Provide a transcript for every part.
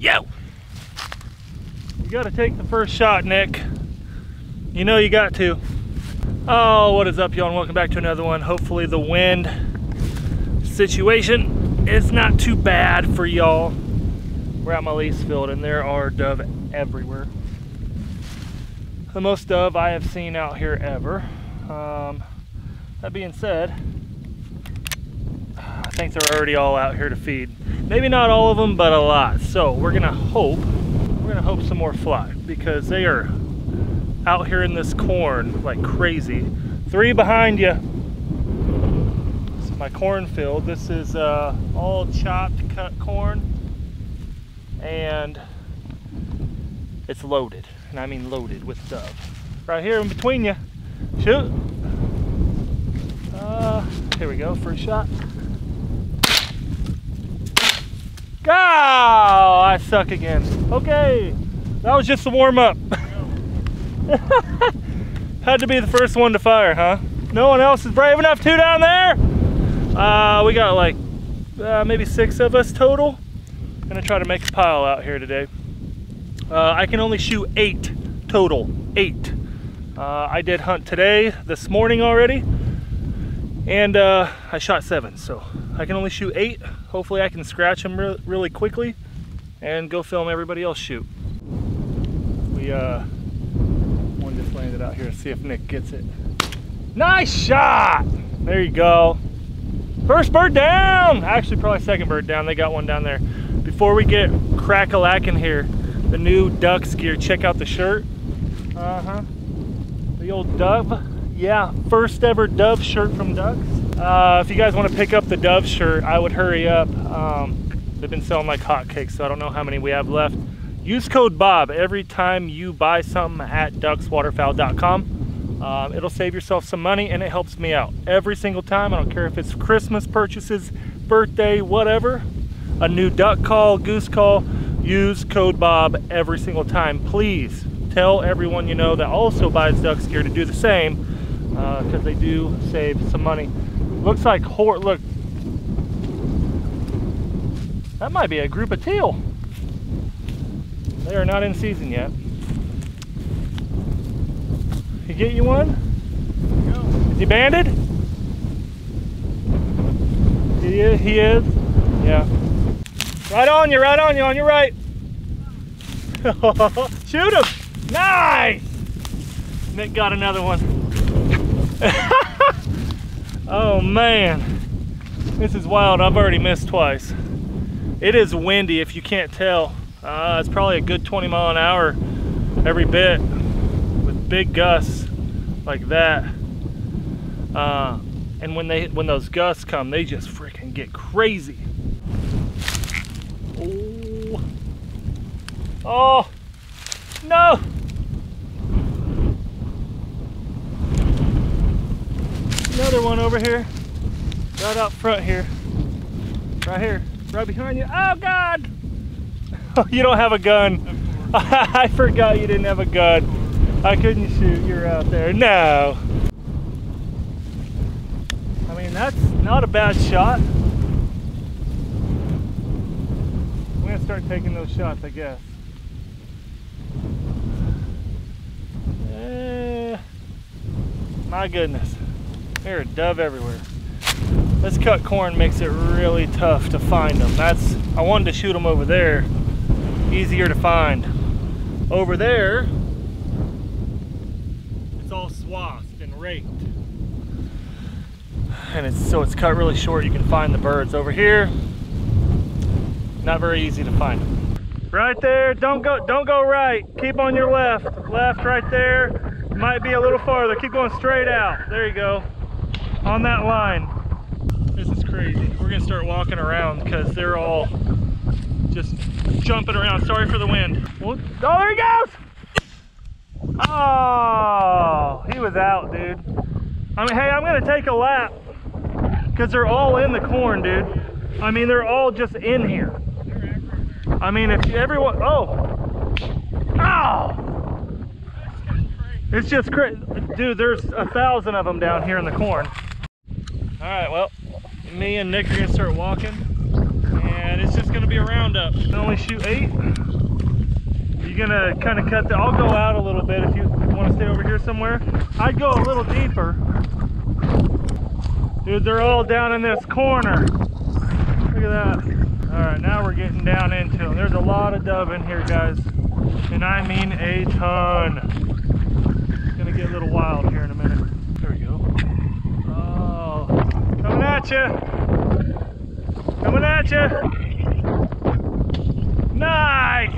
Yo! You gotta take the first shot, Nick. You know you got to. Oh, what is up, y'all, and welcome back to another one. Hopefully the wind situation is not too bad for y'all. We're at my lease field, and there are dove everywhere. The most dove I have seen out here ever. Um, that being said, I think they're already all out here to feed. Maybe not all of them, but a lot. So we're gonna hope, we're gonna hope some more fly because they are out here in this corn like crazy. Three behind you. This is my cornfield. This is uh, all chopped, cut corn, and it's loaded, and I mean loaded with dove. Right here in between you. Shoot. Uh, here we go, first shot. Go! I suck again. Okay, that was just a warm up. Had to be the first one to fire, huh? No one else is brave enough to down there? Uh, we got like uh, maybe six of us total. Gonna try to make a pile out here today. Uh, I can only shoot eight total, eight. Uh, I did hunt today, this morning already, and uh, I shot seven, so I can only shoot eight. Hopefully I can scratch them re really quickly and go film everybody else shoot. We, uh, one just landed out here, see if Nick gets it. Nice shot! There you go. First bird down! Actually, probably second bird down. They got one down there. Before we get crack-a-lacking here, the new Dux gear, check out the shirt. Uh-huh. The old Dove. Yeah, first ever Dove shirt from Dux. Uh, if you guys want to pick up the Dove shirt, I would hurry up. Um, they've been selling like hotcakes, so I don't know how many we have left. Use code Bob every time you buy something at duxwaterfowl.com. Um, it'll save yourself some money and it helps me out every single time. I don't care if it's Christmas purchases, birthday, whatever. A new duck call, goose call, use code Bob every single time. Please tell everyone you know that also buys Dux gear to do the same because uh, they do save some money. Looks like hor look. That might be a group of teal. They are not in season yet. He get you one? Is he banded? He is, he is. Yeah. Right on you, right on you, on your right. Shoot him! Nice! Nick got another one. oh man, this is wild. I've already missed twice. It is windy if you can't tell. Uh, it's probably a good 20 mile an hour every bit with big gusts like that. Uh, and when they when those gusts come, they just freaking get crazy. Oh, oh, no! Another one over here, right out front here, right here, right behind you. Oh God! you don't have a gun. I forgot you didn't have a gun. I couldn't shoot. You're out there. No. I mean, that's not a bad shot. I'm going to start taking those shots, I guess. Eh, my goodness. There are dove everywhere. This cut corn makes it really tough to find them. That's I wanted to shoot them over there easier to find. Over there, it's all swathed and raked. And it's so it's cut really short, you can find the birds. Over here, not very easy to find them. Right there, don't go don't go right. Keep on your left. Left right there. Might be a little farther. Keep going straight out. There you go. On that line. This is crazy. We're gonna start walking around because they're all just jumping around. Sorry for the wind. Oh, there he goes! Oh, he was out, dude. I mean, hey, I'm gonna take a lap because they're all in the corn, dude. I mean, they're all just in here. I mean, if everyone, oh, oh, it's just crazy, dude. There's a thousand of them down here in the corn. All right, well, me and Nick are gonna start walking, and it's just gonna be a roundup. I only shoot eight. You're gonna kind of cut the, I'll go out a little bit if you wanna stay over here somewhere. I'd go a little deeper. Dude, they're all down in this corner. Look at that. All right, now we're getting down into them. There's a lot of dove in here, guys. And I mean a ton. It's gonna get a little wild here in a minute. There we go. Oh, coming at you. Coming at you. Nice.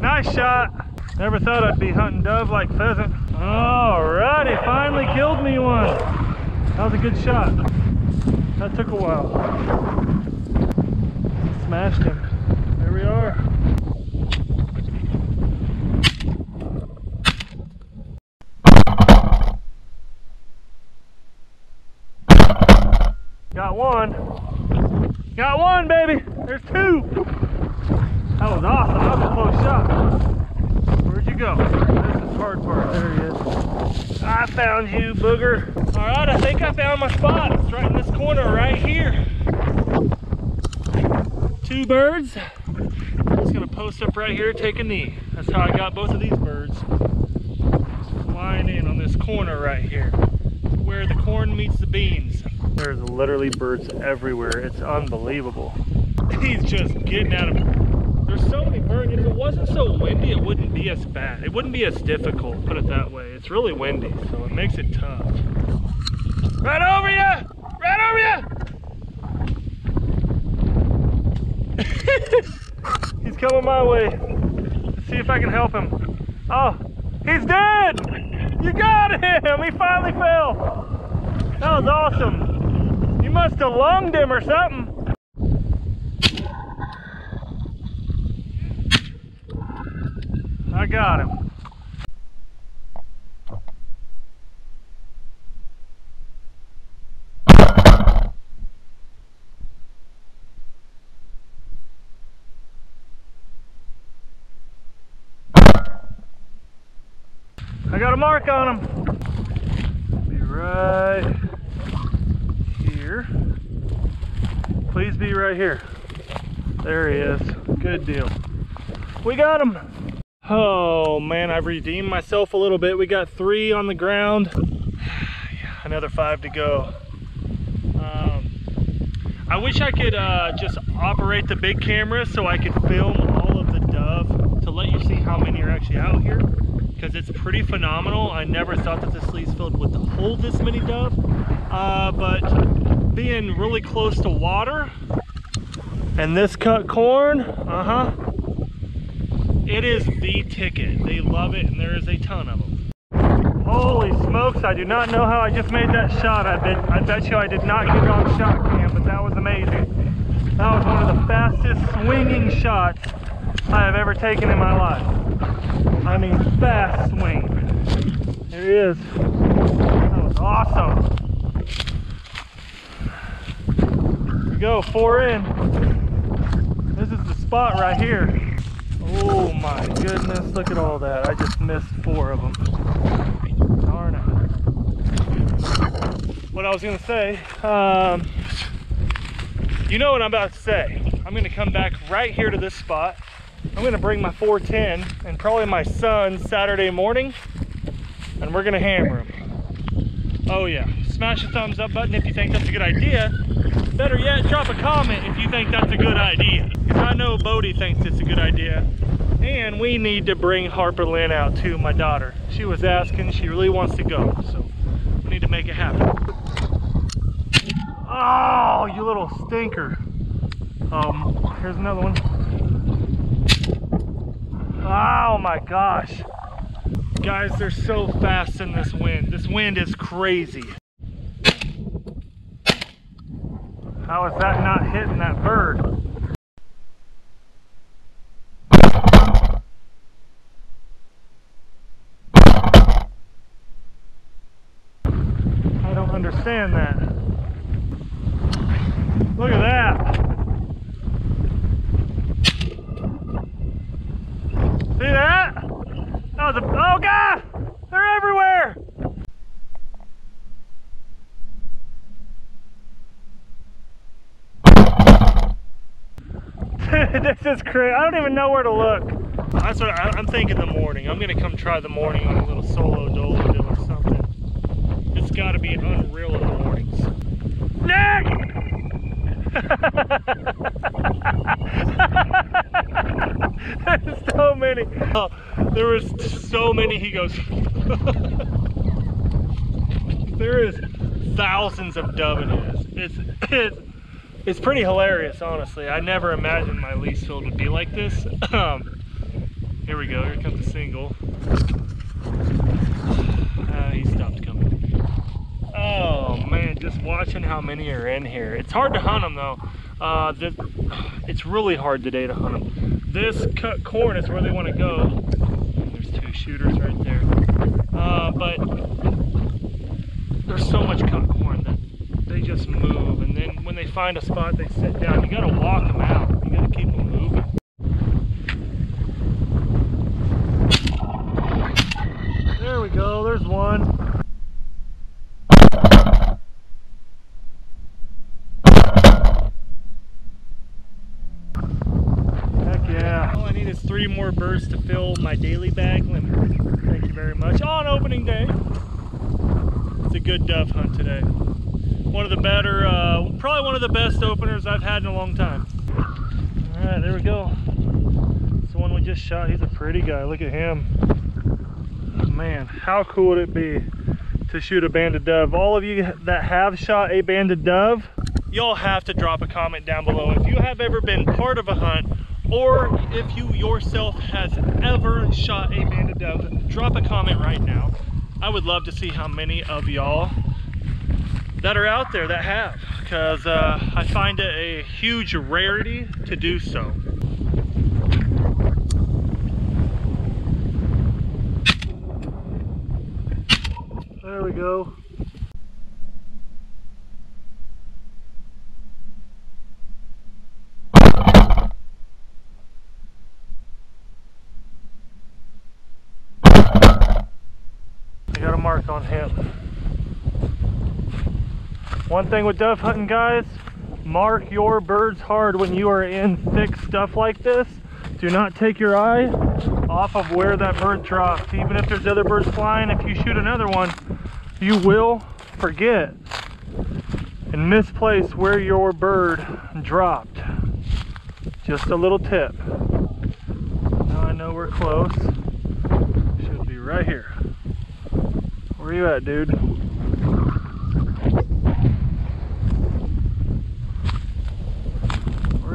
Nice shot. Never thought I'd be hunting dove like pheasant. Alrighty, finally killed me one. That was a good shot. That took a while. Smashed him. There we are. Got one. Got one, baby. There's two. That was awesome. That was a close shot. Where'd you go? There's the hard part. There he is. I found you, booger. All right, I think I found my spot. It's right in this corner right here. Two birds. I'm just gonna post up right here, take a knee. That's how I got both of these birds. Flying in on this corner right here, where the corn meets the beans. There's literally birds everywhere. It's unbelievable. He's just getting out of There's so many birds. If it wasn't so windy, it wouldn't be as bad. It wouldn't be as difficult, put it that way. It's really windy, so it makes it tough. Right over you! Right over you! he's coming my way. Let's see if I can help him. Oh, he's dead! You got him! He finally fell! That was awesome. Must have lunged him or something. I got him. I got a mark on him. Be right here. Please be right here. There he is. Good deal. We got him. Oh man, I've redeemed myself a little bit. We got three on the ground. Another five to go. Um, I wish I could uh, just operate the big camera so I could film all of the dove to let you see how many are actually out here because it's pretty phenomenal. I never thought that this lease field would hold this many dove, uh, but being really close to water and this cut corn, uh-huh, it is the ticket. They love it and there is a ton of them. Holy smokes, I do not know how I just made that shot. I bet, I bet you I did not get it on shot cam, but that was amazing. That was one of the fastest swinging shots I have ever taken in my life. I mean, fast swing. There he is. That was awesome. Here we go, four in. This is the spot right here. Oh my goodness, look at all that. I just missed four of them. Darn it. What I was gonna say, um, you know what I'm about to say. I'm gonna come back right here to this spot. I'm gonna bring my 410 and probably my son Saturday morning, and we're gonna hammer him. Oh yeah, smash the thumbs up button if you think that's a good idea. Better yet, drop a comment if you think that's a good idea. Because I know Bodie thinks it's a good idea. And we need to bring Harper Lynn out too, my daughter. She was asking, she really wants to go, so we need to make it happen. Oh, you little stinker. Um, here's another one. Oh my gosh. Guys, they're so fast in this wind. This wind is crazy. How is that not hitting that bird? I don't understand that. Look at that. See that? That was a, oh God! They're everywhere! this is crazy. I don't even know where to look. That's what I, am thinking the morning. I'm gonna come try the morning on a little solo dolo deal or something. It's gotta be unreal in the mornings. Nick! There's so many. Oh, there was so many. He goes. there is thousands of is. It's, it's it's pretty hilarious, honestly. I never imagined my lease field would be like this. Um, here we go, here comes the single. Uh, he stopped coming. Oh man, just watching how many are in here. It's hard to hunt them though. Uh, this, it's really hard today to hunt them. This cut corn is where they want to go. There's two shooters right there. Uh, but there's so much cut corn that they just move and then when they find a spot they sit down. You got to walk them out. You got to keep them moving. There we go. There's one. Heck yeah. All I need is three more birds to fill my daily bag limit. Thank you very much. On opening day. It's a good dove hunt today one of the better, uh, probably one of the best openers I've had in a long time. All right, there we go. It's the one we just shot. He's a pretty guy. Look at him. Man, how cool would it be to shoot a banded dove? All of you that have shot a banded dove, y'all have to drop a comment down below. If you have ever been part of a hunt or if you yourself has ever shot a banded dove, drop a comment right now. I would love to see how many of y'all that are out there that have because uh, I find it a huge rarity to do so. There we go. I got a mark on him. One thing with dove hunting, guys, mark your birds hard when you are in thick stuff like this. Do not take your eye off of where that bird dropped. Even if there's other birds flying, if you shoot another one, you will forget and misplace where your bird dropped. Just a little tip. Now I know we're close. Should be right here. Where you at, dude?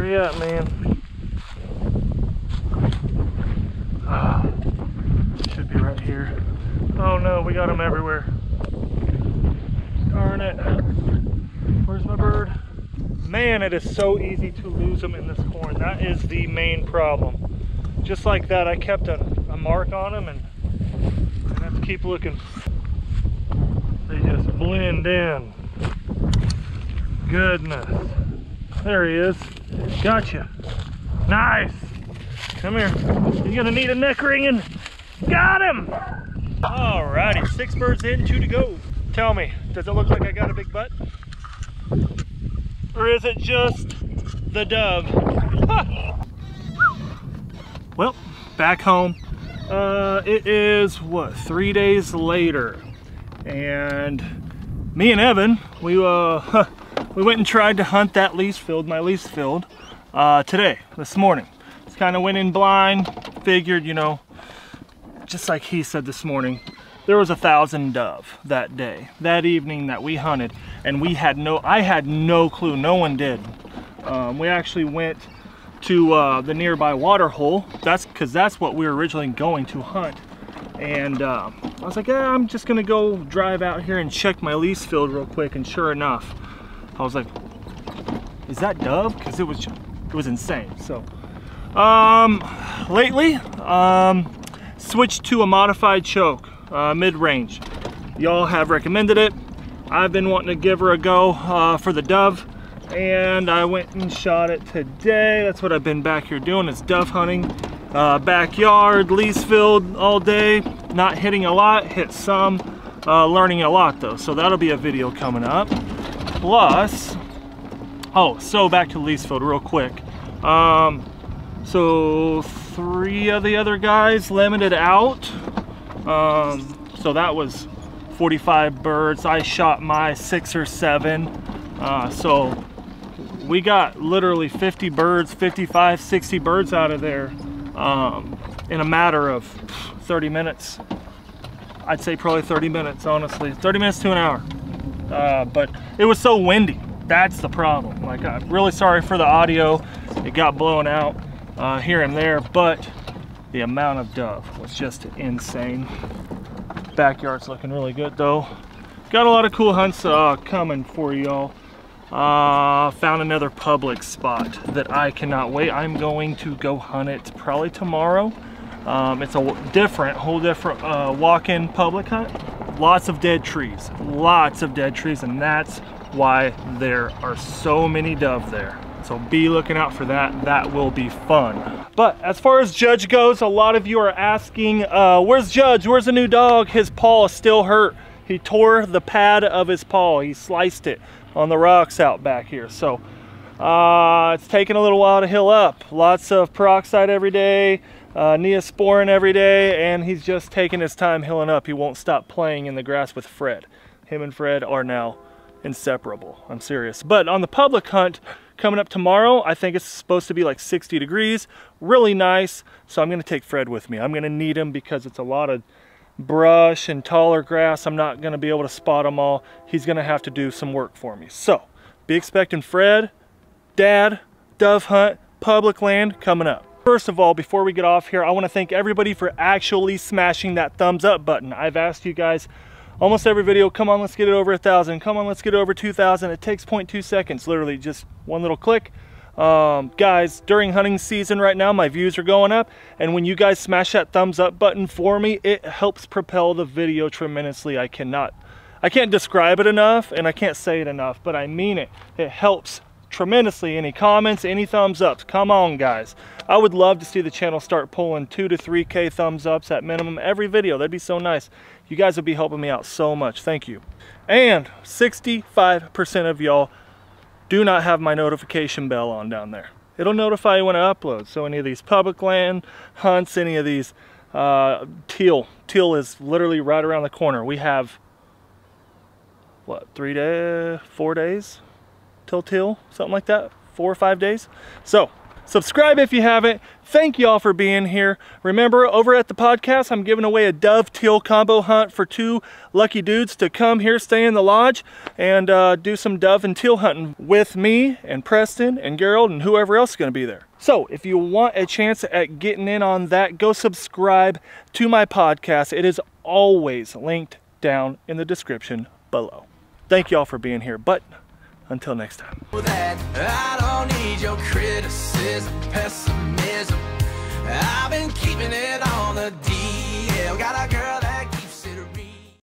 You at, man? Oh, should be right here. Oh no, we got them everywhere. Darn it. Where's my bird? Man, it is so easy to lose them in this corn. That is the main problem. Just like that, I kept a, a mark on them and I have to keep looking. They just blend in. Goodness. There he is. Gotcha. Nice. Come here. You're gonna need a neck ringing. Got him. Alrighty, six birds in, two to go. Tell me, does it look like I got a big butt? Or is it just the dove? well, back home. Uh, it is, what, three days later. And me and Evan, we, uh, we went and tried to hunt that lease field, my lease field, uh, today, this morning. Just kind of went in blind, figured, you know, just like he said this morning, there was a thousand dove that day, that evening that we hunted, and we had no, I had no clue, no one did. Um, we actually went to uh, the nearby water hole, that's because that's what we were originally going to hunt. And uh, I was like, I'm just gonna go drive out here and check my lease field real quick, and sure enough, I was like, is that dove? Because it was, it was insane. So, um, lately, um, switched to a modified choke uh, mid-range. Y'all have recommended it. I've been wanting to give her a go uh, for the dove and I went and shot it today. That's what I've been back here doing is dove hunting. Uh, backyard, lease field all day. Not hitting a lot, hit some. Uh, learning a lot though, so that'll be a video coming up. Plus, oh, so back to lease field real quick. Um, so three of the other guys limited out. Um, so that was 45 birds. I shot my six or seven. Uh, so we got literally 50 birds, 55, 60 birds out of there um, in a matter of 30 minutes. I'd say probably 30 minutes, honestly. 30 minutes to an hour. Uh, but it was so windy. That's the problem. Like, I'm really sorry for the audio. It got blown out uh, here and there, but the amount of dove was just insane. Backyard's looking really good though. Got a lot of cool hunts uh, coming for y'all. Uh, found another public spot that I cannot wait. I'm going to go hunt it probably tomorrow. Um, it's a different, whole different uh, walk-in public hunt. Lots of dead trees, lots of dead trees, and that's why there are so many dove there. So be looking out for that. That will be fun. But as far as Judge goes, a lot of you are asking, uh, where's Judge? Where's the new dog? His paw is still hurt. He tore the pad of his paw. He sliced it on the rocks out back here. So uh, it's taking a little while to heal up. Lots of peroxide every day, uh, neosporin every day, and he's just taking his time healing up. He won't stop playing in the grass with Fred. Him and Fred are now inseparable. I'm serious. But on the public hunt coming up tomorrow, I think it's supposed to be like 60 degrees. Really nice. So I'm going to take Fred with me. I'm going to need him because it's a lot of brush and taller grass. I'm not gonna be able to spot them all. He's gonna have to do some work for me. So be expecting Fred, Dad, Dove Hunt, Public Land coming up. First of all, before we get off here, I wanna thank everybody for actually smashing that thumbs up button. I've asked you guys almost every video, come on, let's get it over a thousand. Come on, let's get it over 2,000. It takes 0.2 seconds, literally just one little click um, guys, during hunting season right now, my views are going up. And when you guys smash that thumbs up button for me, it helps propel the video tremendously. I cannot, I can't describe it enough and I can't say it enough, but I mean it. It helps tremendously. Any comments, any thumbs ups, come on guys. I would love to see the channel start pulling two to 3K thumbs ups at minimum every video. That'd be so nice. You guys would be helping me out so much. Thank you. And 65% of y'all do not have my notification bell on down there. It'll notify you when I upload. So any of these public land hunts, any of these uh, teal. Teal is literally right around the corner. We have, what, three days, four days till teal, something like that, four or five days. So Subscribe if you haven't. Thank you all for being here. Remember, over at the podcast, I'm giving away a dove teal combo hunt for two lucky dudes to come here, stay in the lodge, and uh, do some dove and teal hunting with me and Preston and Gerald and whoever else is going to be there. So if you want a chance at getting in on that, go subscribe to my podcast. It is always linked down in the description below. Thank you all for being here. But until next time. I don't need your criticism, pessimism. I've been keeping it on the DL. Got a girl